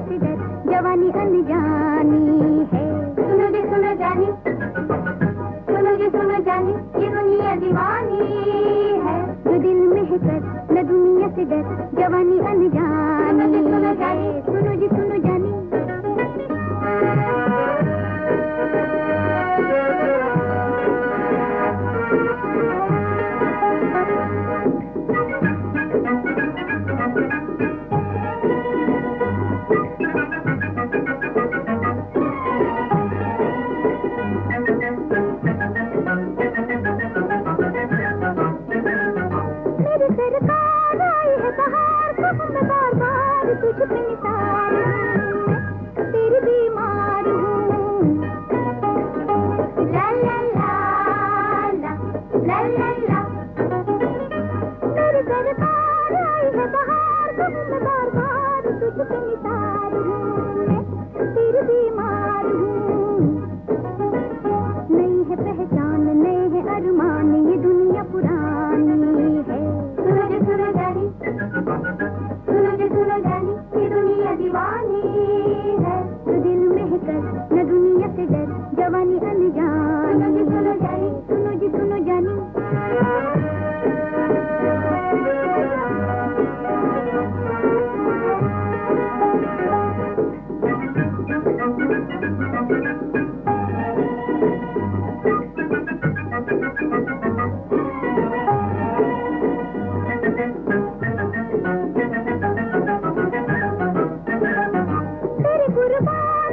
गलत दर जवानी अनजानी है। सुनो जी सुनो जानी। सुनो जी सुनो जानी। ये दुनिया दीवानी है। जो दिल में है कर न दुनिया से डर जवानी अनजानी सुनो जी सुनो जी सुनो la la la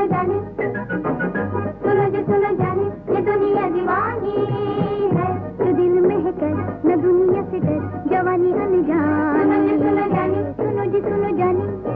सुनो सुनो जो सुनो जाने, ये दुनिया दीवानी है। जो दिल में है कर दुनिया से जवानी अनजान। सुनो सुनो जी सुनो जानी।